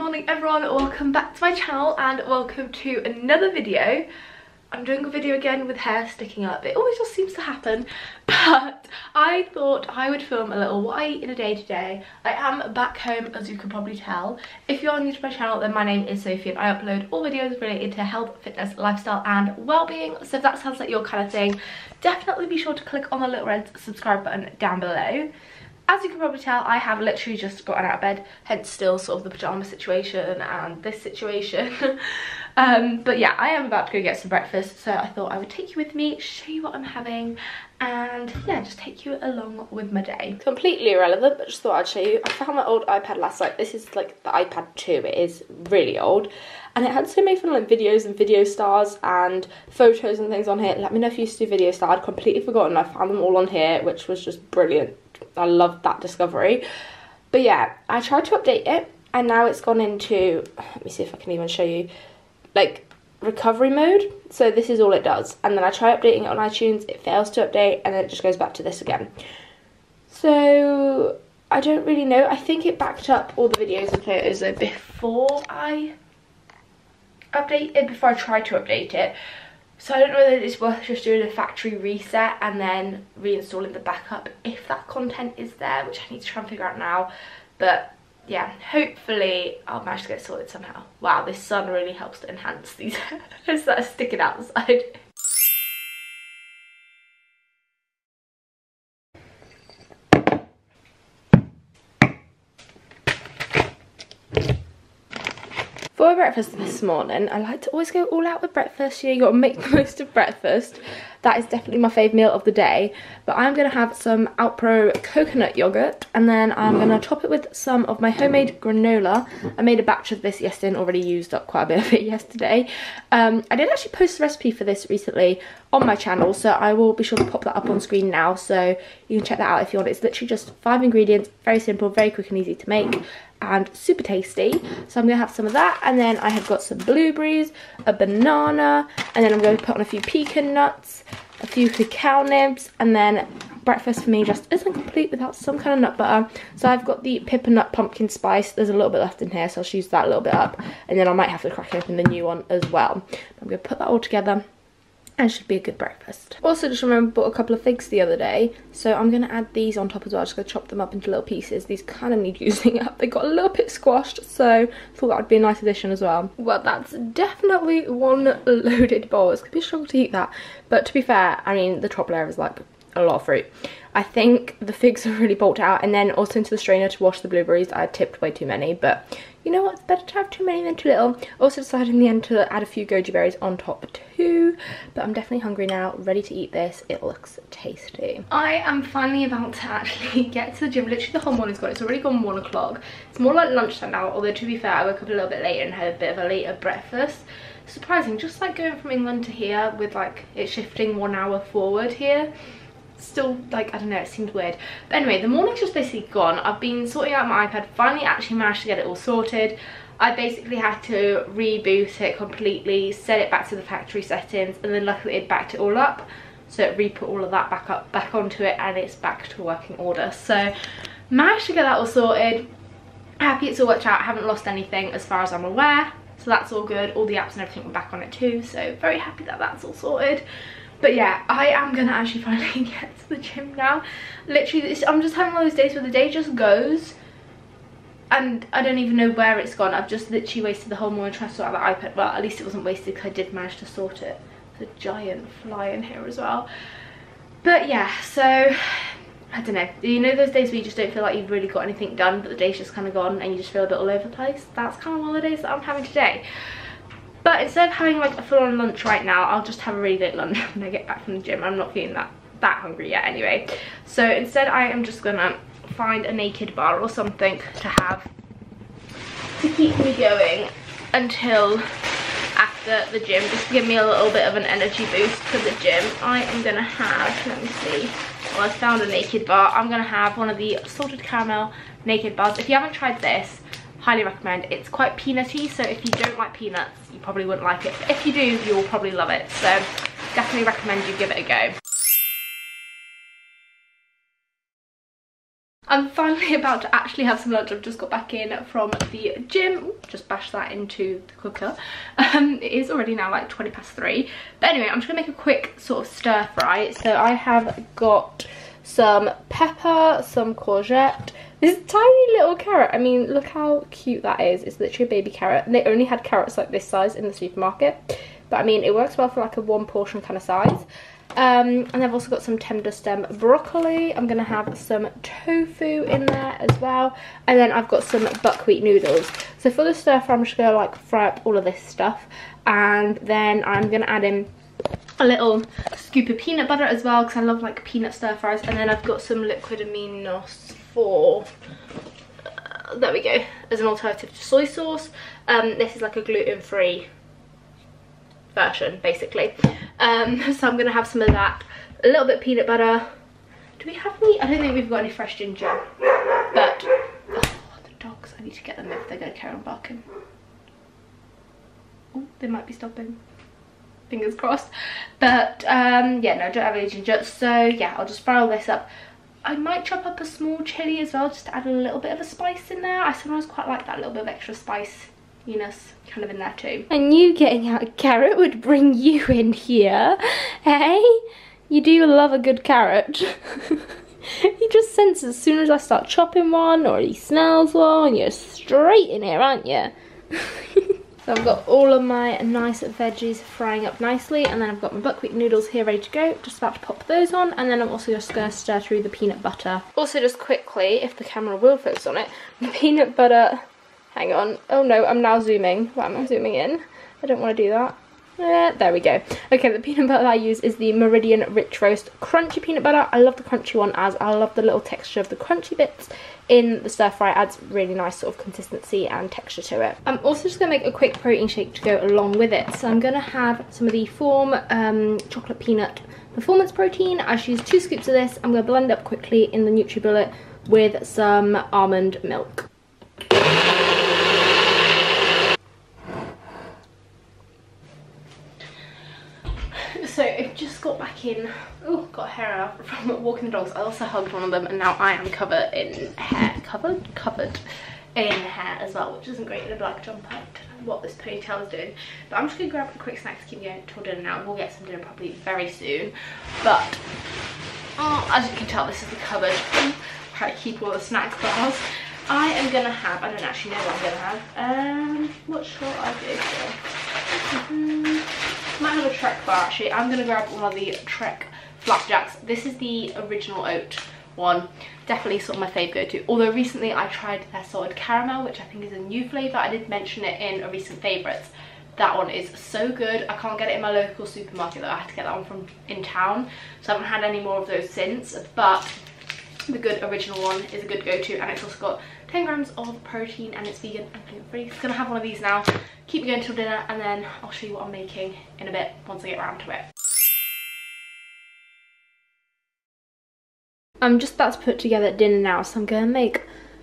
morning everyone, welcome back to my channel and welcome to another video. I'm doing a video again with hair sticking up. It always just seems to happen. But I thought I would film a little what I eat in a day today. I am back home as you can probably tell. If you're new to my channel then my name is Sofie and I upload all videos related to health, fitness, lifestyle and well-being. So if that sounds like your kind of thing, definitely be sure to click on the little red subscribe button down below as you can probably tell, I have literally just gotten out of bed, hence still sort of the pyjama situation and this situation. um, but yeah, I am about to go get some breakfast, so I thought I would take you with me, show you what I'm having, and yeah, just take you along with my day. Completely irrelevant, but just thought I'd show you. I found my old iPad last night. This is like the iPad 2, it is really old. And it had so many fun like videos and video stars and photos and things on here. Let me know if you used to do video star. I'd completely forgotten. I found them all on here, which was just brilliant. I loved that discovery. But yeah, I tried to update it and now it's gone into, let me see if I can even show you, like recovery mode. So this is all it does. And then I try updating it on iTunes, it fails to update and then it just goes back to this again. So I don't really know. I think it backed up all the videos and photos though before I update it, before I tried to update it. So I don't know whether it's worth just doing a factory reset and then reinstalling the backup if that content is there, which I need to try and figure out now. But yeah, hopefully I'll manage to get sorted somehow. Wow, this sun really helps to enhance these hairs that are sticking out breakfast this morning, I like to always go all out with breakfast. You know, you got to make the most of breakfast. That is definitely my favourite meal of the day. But I'm going to have some Alpro coconut yogurt and then I'm going to top it with some of my homemade granola. I made a batch of this yesterday and already used up quite a bit of it yesterday. Um, I did actually post the recipe for this recently on my channel, so I will be sure to pop that up on screen now so you can check that out if you want. It's literally just five ingredients, very simple, very quick and easy to make and super tasty. So I'm going to have some of that and then I have got some blueberries, a banana and then I'm going to put on a few pecan nuts, a few cacao nibs and then breakfast for me just isn't complete without some kind of nut butter. So I've got the Pip and Nut pumpkin spice. There's a little bit left in here so I'll use that a little bit up and then I might have to crack open the new one as well. I'm going to put that all together and should be a good breakfast. Also just remember bought a couple of figs the other day so I'm going to add these on top as well. Just going to chop them up into little pieces. These kind of need using up. They got a little bit squashed so thought that would be a nice addition as well. Well that's definitely one loaded bowl. It's going to be a struggle to eat that but to be fair I mean the top layer is like a lot of fruit. I think the figs are really bulked out and then also into the strainer to wash the blueberries I tipped way too many but you know what, it's better to have too many than too little. Also decided in the end to add a few goji berries on top too, but I'm definitely hungry now, ready to eat this. It looks tasty. I am finally about to actually get to the gym. Literally the whole morning's gone. It's already gone one o'clock. It's more like lunchtime now, although to be fair, I woke up a little bit later and had a bit of a later breakfast. Surprising, just like going from England to here with like it shifting one hour forward here still like I don't know it seemed weird. But anyway the morning's just basically gone. I've been sorting out my iPad. Finally actually managed to get it all sorted. I basically had to reboot it completely set it back to the factory settings and then luckily it backed it all up. So it re-put all of that back up back onto it and it's back to working order. So managed to get that all sorted. Happy it's all worked out. Haven't lost anything as far as I'm aware. So that's all good. All the apps and everything were back on it too. So very happy that that's all sorted but yeah, I am gonna actually finally get to the gym now. Literally, I'm just having one of those days where the day just goes and I don't even know where it's gone. I've just literally wasted the whole morning trying to sort out the iPad. Well, at least it wasn't wasted because I did manage to sort it. There's a giant fly in here as well. But yeah, so I don't know. You know those days where you just don't feel like you've really got anything done, but the day's just kind of gone and you just feel a bit all over the place? That's kind of one of the days that I'm having today. But instead of having like a full-on lunch right now, I'll just have a really late lunch when I get back from the gym. I'm not feeling that, that hungry yet anyway. So instead I am just gonna find a Nakd bar or something to have to keep me going until after the gym just to give me a little bit of an energy boost for the gym i am gonna have let me see well i found a Nakd bar i'm gonna have one of the salted caramel Nakd bars if you haven't tried this highly recommend it's quite peanutty so if you don't like peanuts you probably wouldn't like it but if you do you'll probably love it so definitely recommend you give it a go I'm finally about to actually have some lunch. I've just got back in from the gym. Just bash that into the cooker. Um, it is already now like 20 past 3. But anyway, I'm just to make a quick sort of stir fry. So I have got some pepper, some courgette, this tiny little carrot. I mean, look how cute that is. It's literally a baby carrot. And they only had carrots like this size in the supermarket. But I mean, it works well for like a one portion kind of size. Um, and I've also got some tender stem broccoli. I'm going to have some tofu in there as well. And then I've got some buckwheat noodles. So for the stir fry, I'm just going to like fry up all of this stuff. And then I'm going to add in a little scoop of peanut butter as well because I love like peanut stir fries. And then I've got some liquid aminos for, uh, there we go, as an alternative to soy sauce. Um, this is like a gluten-free version basically. Um, so i'm gonna have some of that. A little bit peanut butter. Do we have any i don't think we've got any fresh ginger. But oh, the dogs. I need to get them if they're gonna carry on barking. Oh they might be stopping. Fingers crossed. But um yeah no I don't have any ginger. So yeah i'll just fry all this up I might chop up a small chili as well just to add a little bit of a spice in there. I sometimes quite like that little bit of extra spice Eunice kind of in there too. And you getting out a carrot would bring you in here. Hey? You do love a good carrot. he just senses as soon as I start chopping one or he smells one, you're straight in here, aren't you? so I've got all of my nice veggies frying up nicely and then I've got my buckwheat noodles here ready to go. Just about to pop those on and then I'm also just going to stir through the peanut butter. Also just quickly, if the camera will focus on it, the peanut butter Hang on. Oh no, I'm now zooming. Why am I zooming in? I don't want to do that. Uh, there we go. Okay, the peanut butter I use is the Meridian Rich Roast Crunchy Peanut Butter. I love the crunchy one as I love the little texture of the crunchy bits in the stir fry. Adds really nice sort of consistency and texture to it. I'm also just going to make a quick protein shake to go along with it. So I'm going to have some of the Form um, Chocolate Peanut Performance Protein. I use two scoops of this. I'm going to blend up quickly in the NutriBullet with some almond milk. so I've just got back in oh got hair out from walking the dogs. I also hugged one of them and now i am covered in hair. Covered? Covered in hair as well which isn't great in a black jumper i don't know what this ponytail is doing. But i'm just gonna grab a quick snack to keep going till dinner now. We'll get some dinner probably very soon. But oh, as you can tell this is the cupboard. Where i keep all the snack bars. I am gonna have i don't actually know what i'm gonna have. Um what shall i do mm -hmm. Might have a Trek bar actually. I'm going to grab one of the Trek Flapjacks. This is the original oat one. Definitely sort of my fave go-to. Although recently I tried their salted caramel, which I think is a new flavour. I did mention it in a recent favourites. That one is so good. I can't get it in my local supermarket though. I had to get that one from in town. So I haven't had any more of those since. But the good original one is a good go-to and it's also got 10 grams of protein and it's vegan and gluten-free. So gonna have one of these now, keep going till dinner and then I'll show you what I'm making in a bit once I get around to it. I'm just about to put together dinner now so I'm gonna make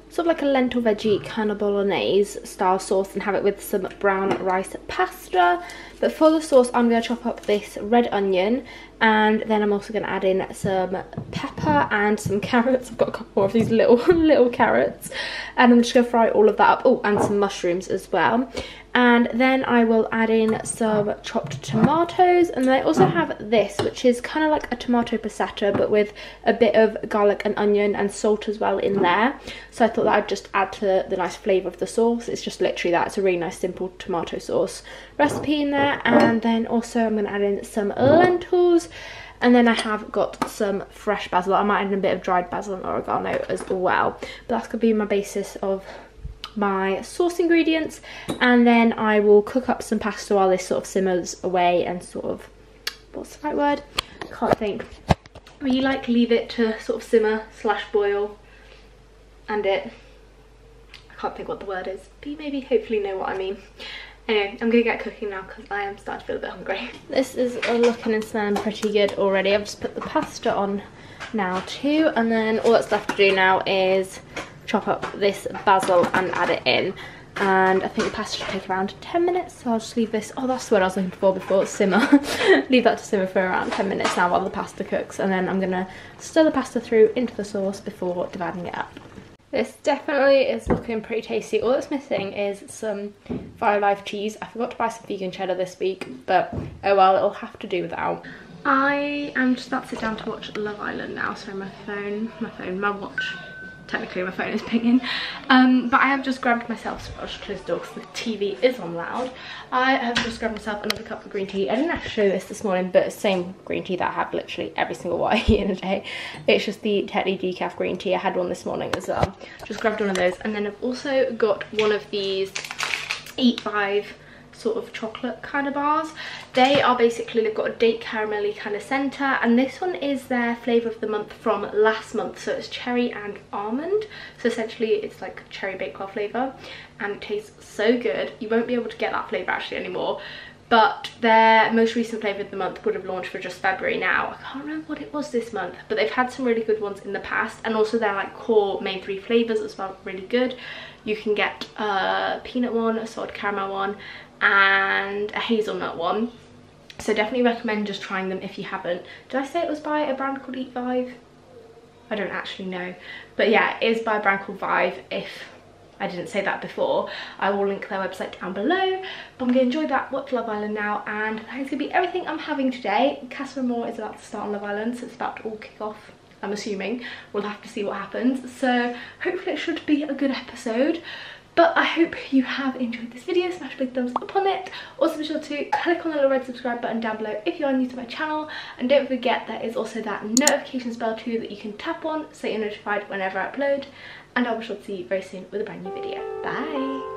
sort of like a lentil veggie kind of bolognese style sauce and have it with some brown rice pasta. But for the sauce i'm going to chop up this red onion and then i'm also going to add in some pepper and some carrots. I've got a couple more of these little little carrots. And i'm just going to fry all of that up. Oh and some mushrooms as well and then I will add in some chopped tomatoes. And then I also have this which is kind of like a tomato passata but with a bit of garlic and onion and salt as well in there. So I thought that I'd just add to the nice flavour of the sauce. It's just literally that. It's a really nice simple tomato sauce recipe in there. And then also I'm going to add in some lentils. And then I have got some fresh basil. I might add in a bit of dried basil and oregano as well. But that's going to be my basis of my sauce ingredients and then I will cook up some pasta while this sort of simmers away and sort of, what's the right word? I can't think. When you like leave it to sort of simmer slash boil and it, I can't think what the word is, but you maybe hopefully know what I mean. Anyway, I'm gonna get cooking now because I am starting to feel a bit hungry. This is looking and smelling pretty good already. I've just put the pasta on now too and then all that's left to do now is chop up this basil and add it in. and I think the pasta should take around 10 minutes so I'll just leave this oh that's what I was looking for before simmer leave that to simmer for around 10 minutes now while the pasta cooks and then I'm gonna stir the pasta through into the sauce before dividing it up this definitely is looking pretty tasty. All that's missing is some Violife cheese. I forgot to buy some vegan cheddar this week, but oh well, it'll have to do without. I am just about to sit down to watch Love Island now. Sorry, my phone, my phone, my watch technically my phone is pinging. Um, but I have just grabbed myself I'll just close the door because the TV is on loud. I have just grabbed myself another cup of green tea. I didn't actually show this this morning but same green tea that I have literally every single eat in a day. It's just the Tetley decaf green tea. I had one this morning as well. Just grabbed one of those. And then I've also got one of these eat five sort of chocolate kind of bars. They are basically, they've got a date caramelly kind of centre and this one is their flavour of the month from last month. So it's cherry and almond. So essentially it's like cherry bakewell flavour and it tastes so good. You won't be able to get that flavour actually anymore but their most recent flavour of the month would have launched for just February now. I can't remember what it was this month, but they've had some really good ones in the past and also their like core main three flavours as well, really good. You can get a peanut one, a salted caramel one and a hazelnut one. So definitely recommend just trying them if you haven't. Did I say it was by a brand called Eat Vive? I don't actually know. But yeah, it is by a brand called Vive if I didn't say that before. I will link their website down below. But I'm going to enjoy that, watch Love Island now, and that's going to be everything I'm having today. Casa Amor is about to start on Love Island, so it's about to all kick off. I'm assuming. We'll have to see what happens. So hopefully it should be a good episode. But I hope you have enjoyed this video. Smash a big thumbs up on it. Also be sure to click on the little red subscribe button down below if you are new to my channel. And don't forget there is also that notifications bell too that you can tap on so you're notified whenever I upload. And I'll be sure to see you very soon with a brand new video. Bye!